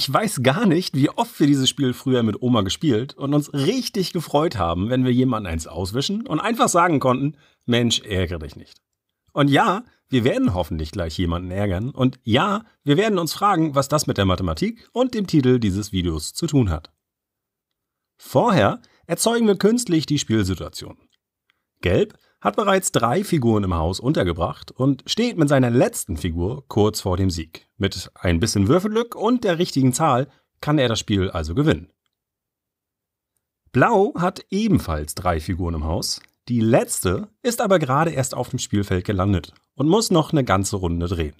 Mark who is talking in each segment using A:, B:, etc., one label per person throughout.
A: Ich weiß gar nicht, wie oft wir dieses Spiel früher mit Oma gespielt und uns richtig gefreut haben, wenn wir jemanden eins auswischen und einfach sagen konnten, Mensch, ärgere dich nicht. Und ja, wir werden hoffentlich gleich jemanden ärgern und ja, wir werden uns fragen, was das mit der Mathematik und dem Titel dieses Videos zu tun hat. Vorher erzeugen wir künstlich die Spielsituation. Gelb hat bereits drei Figuren im Haus untergebracht und steht mit seiner letzten Figur kurz vor dem Sieg. Mit ein bisschen Würfelglück und der richtigen Zahl kann er das Spiel also gewinnen. Blau hat ebenfalls drei Figuren im Haus. Die letzte ist aber gerade erst auf dem Spielfeld gelandet und muss noch eine ganze Runde drehen.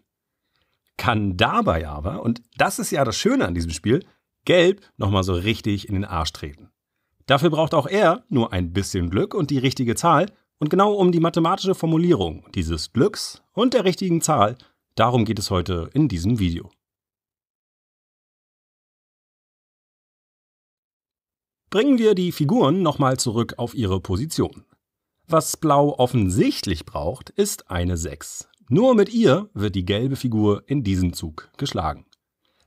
A: Kann dabei aber, und das ist ja das Schöne an diesem Spiel, Gelb nochmal so richtig in den Arsch treten. Dafür braucht auch er nur ein bisschen Glück und die richtige Zahl, und genau um die mathematische Formulierung dieses Glücks und der richtigen Zahl, darum geht es heute in diesem Video. Bringen wir die Figuren nochmal zurück auf ihre Position. Was Blau offensichtlich braucht, ist eine 6. Nur mit ihr wird die gelbe Figur in diesem Zug geschlagen.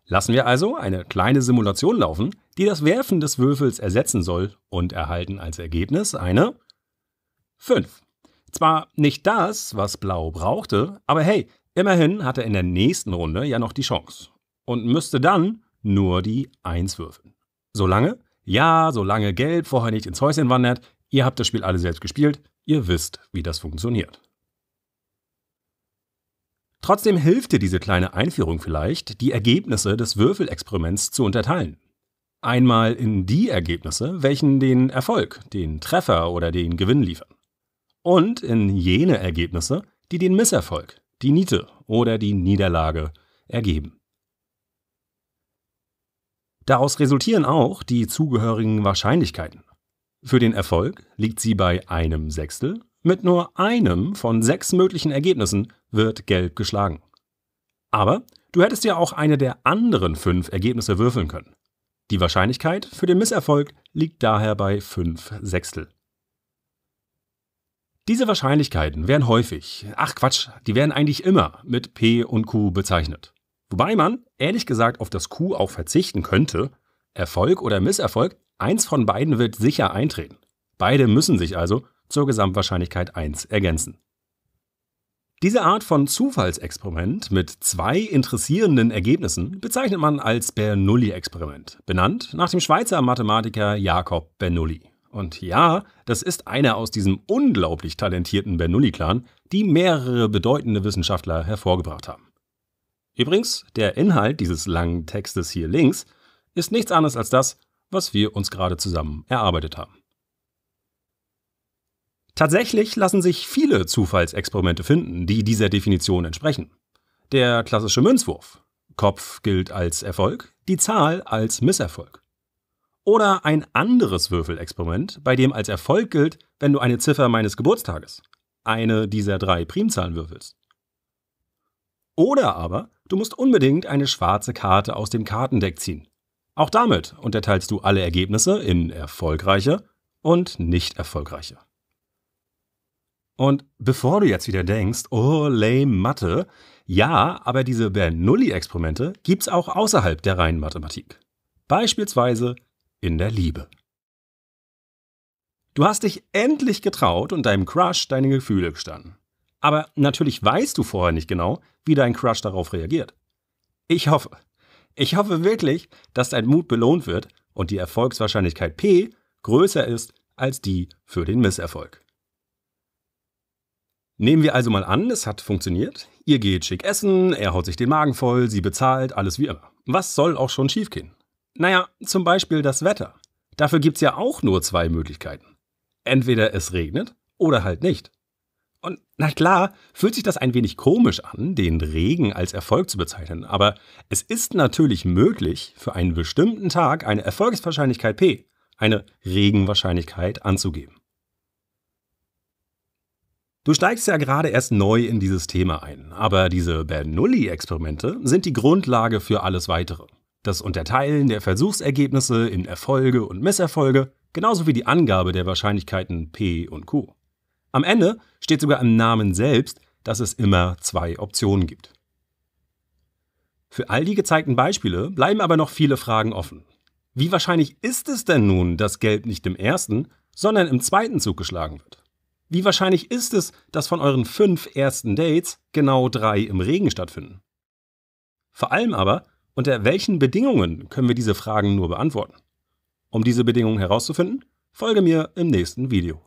A: Lassen wir also eine kleine Simulation laufen, die das Werfen des Würfels ersetzen soll und erhalten als Ergebnis eine 5. Zwar nicht das, was Blau brauchte, aber hey, immerhin hat er in der nächsten Runde ja noch die Chance. Und müsste dann nur die 1 würfeln. Solange, ja, solange Gelb vorher nicht ins Häuschen wandert, ihr habt das Spiel alle selbst gespielt, ihr wisst, wie das funktioniert. Trotzdem hilft dir diese kleine Einführung vielleicht, die Ergebnisse des Würfelexperiments zu unterteilen. Einmal in die Ergebnisse, welchen den Erfolg, den Treffer oder den Gewinn liefern und in jene Ergebnisse, die den Misserfolg, die Niete oder die Niederlage ergeben. Daraus resultieren auch die zugehörigen Wahrscheinlichkeiten. Für den Erfolg liegt sie bei einem Sechstel, mit nur einem von sechs möglichen Ergebnissen wird gelb geschlagen. Aber du hättest ja auch eine der anderen fünf Ergebnisse würfeln können. Die Wahrscheinlichkeit für den Misserfolg liegt daher bei fünf Sechstel. Diese Wahrscheinlichkeiten werden häufig, ach Quatsch, die werden eigentlich immer mit P und Q bezeichnet. Wobei man, ehrlich gesagt, auf das Q auch verzichten könnte. Erfolg oder Misserfolg, eins von beiden wird sicher eintreten. Beide müssen sich also zur Gesamtwahrscheinlichkeit 1 ergänzen. Diese Art von Zufallsexperiment mit zwei interessierenden Ergebnissen bezeichnet man als Bernoulli-Experiment, benannt nach dem Schweizer Mathematiker Jakob Bernoulli. Und ja, das ist einer aus diesem unglaublich talentierten Bernoulli-Clan, die mehrere bedeutende Wissenschaftler hervorgebracht haben. Übrigens, der Inhalt dieses langen Textes hier links ist nichts anderes als das, was wir uns gerade zusammen erarbeitet haben. Tatsächlich lassen sich viele Zufallsexperimente finden, die dieser Definition entsprechen. Der klassische Münzwurf. Kopf gilt als Erfolg, die Zahl als Misserfolg. Oder ein anderes Würfelexperiment, bei dem als Erfolg gilt, wenn du eine Ziffer meines Geburtstages, eine dieser drei Primzahlen würfelst. Oder aber du musst unbedingt eine schwarze Karte aus dem Kartendeck ziehen. Auch damit unterteilst du alle Ergebnisse in erfolgreiche und nicht erfolgreiche. Und bevor du jetzt wieder denkst, oh, lame Mathe, ja, aber diese Bernoulli-Experimente gibt's auch außerhalb der reinen Mathematik. Beispielsweise in der Liebe. Du hast dich endlich getraut und deinem Crush deine Gefühle gestanden. Aber natürlich weißt du vorher nicht genau, wie dein Crush darauf reagiert. Ich hoffe, ich hoffe wirklich, dass dein Mut belohnt wird und die Erfolgswahrscheinlichkeit P größer ist als die für den Misserfolg. Nehmen wir also mal an, es hat funktioniert. Ihr geht schick essen, er haut sich den Magen voll, sie bezahlt, alles wie immer. Was soll auch schon schiefgehen? Naja, zum Beispiel das Wetter. Dafür gibt's ja auch nur zwei Möglichkeiten. Entweder es regnet oder halt nicht. Und na klar, fühlt sich das ein wenig komisch an, den Regen als Erfolg zu bezeichnen, aber es ist natürlich möglich, für einen bestimmten Tag eine Erfolgswahrscheinlichkeit P, eine Regenwahrscheinlichkeit anzugeben. Du steigst ja gerade erst neu in dieses Thema ein, aber diese Bernoulli-Experimente sind die Grundlage für alles weitere das Unterteilen der Versuchsergebnisse in Erfolge und Misserfolge, genauso wie die Angabe der Wahrscheinlichkeiten P und Q. Am Ende steht sogar im Namen selbst, dass es immer zwei Optionen gibt. Für all die gezeigten Beispiele bleiben aber noch viele Fragen offen. Wie wahrscheinlich ist es denn nun, dass Gelb nicht im ersten, sondern im zweiten Zug geschlagen wird? Wie wahrscheinlich ist es, dass von euren fünf ersten Dates genau drei im Regen stattfinden? Vor allem aber, unter welchen Bedingungen können wir diese Fragen nur beantworten? Um diese Bedingungen herauszufinden, folge mir im nächsten Video.